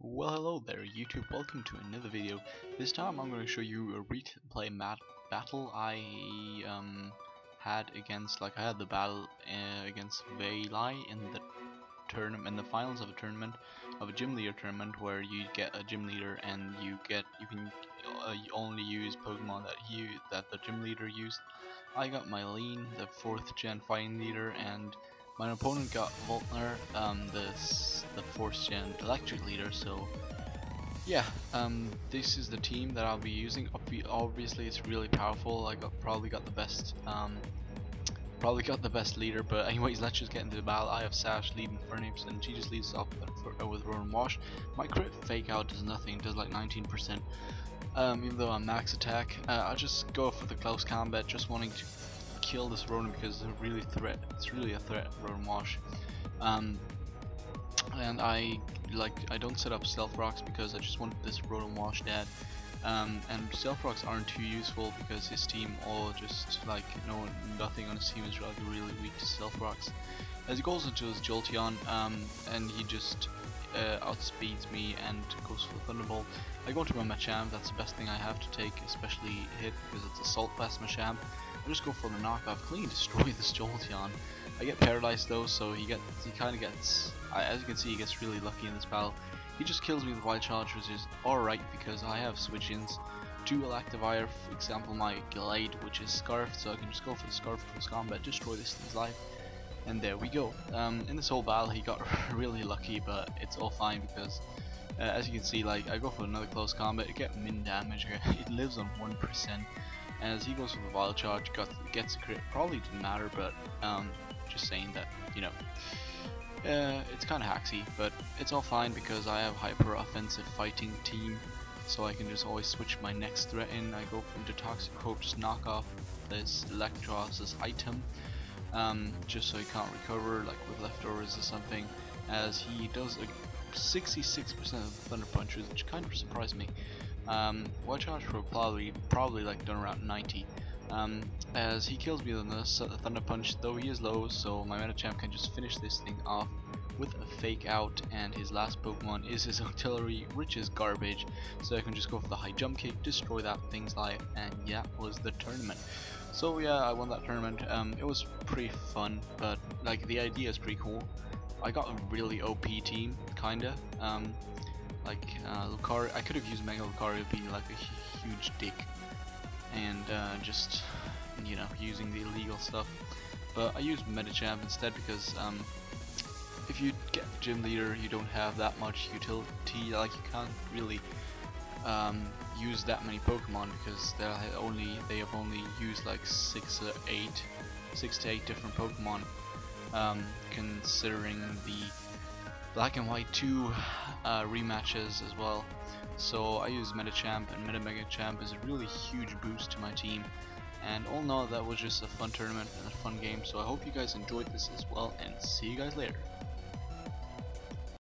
Well hello there YouTube, welcome to another video. This time I'm going to show you a replay mat battle I um, had against, like I had the battle uh, against Weilai in the tournament, in the finals of a tournament, of a gym leader tournament where you get a gym leader and you get, you can uh, you only use Pokemon that you, that the gym leader used. I got Maylene, the 4th gen fighting leader, and my opponent got Volkner, um, the the fourth gen electric leader. So yeah, um, this is the team that I'll be using. Obviously, it's really powerful. I got probably got the best, um, probably got the best leader. But anyways, let's just get into the battle. I have Sash leading Fernips, and she just leads off with Rotom Wash. My crit fake out does nothing. Does like 19%. Um, even though I'm max attack, uh, I just go for the close combat, just wanting to kill this Rotom because it's a really threat. It's really a threat, Rotom Wash. Um, and I like I don't set up Stealth Rocks because I just want this Rotom Wash dead. Um, and Stealth Rocks aren't too useful because his team all just like no nothing on his team is really really weak to Stealth Rocks. As he goes into his Jolteon, um, and he just uh, outspeeds me and goes for Thunderbolt. I go into my Machamp, that's the best thing I have to take, especially hit because it's Assault Vest Machamp. I just go for the knockoff, clean destroy this Jolteon. I get paralyzed though, so he gets he kind of gets, as you can see, he gets really lucky in this battle. He just kills me with Wild Charge, which is alright because I have switch-ins. Dual Activier, for example, my Glade, which is Scarf, so I can just go for the Scarf for combat, destroy this thing's life. And there we go. Um, in this whole battle, he got really lucky, but it's all fine because, uh, as you can see, like I go for another close combat, I get min damage. it lives on one percent as he goes for the wild charge, got, gets a crit. Probably didn't matter, but um, just saying that you know, uh, it's kind of hacksy, but it's all fine because I have hyper offensive fighting team, so I can just always switch my next threat in. I go into Toxicroak, just knock off this Electros item, um, just so he can't recover, like with leftovers or something, as he does a 66% of Thunder Punches, which kind of surprised me. Um, Wild Charge will probably probably like done around 90. Um, as he kills me with the Thunder Punch, though he is low, so my Medicham can just finish this thing off with a fake out and his last Pokemon is his Octillery which is garbage so I can just go for the high jump kick, destroy that thing's life and yeah was the tournament. So yeah I won that tournament, um, it was pretty fun but like the idea is pretty cool. I got a really OP team kinda, um, like uh, Lucario, I could have used Mega Lucario being like a huge dick and uh, just you know using the illegal stuff. But I used Medicham instead because um, if you get gym leader, you don't have that much utility. Like you can't really um, use that many Pokemon because they only they have only used like six or eight, six to eight different Pokemon. Um, considering the Black and White 2 uh, rematches as well. So I use Medicham and Meta Mega Champ is a really huge boost to my team. And all in all, that was just a fun tournament and a fun game. So I hope you guys enjoyed this as well, and see you guys later.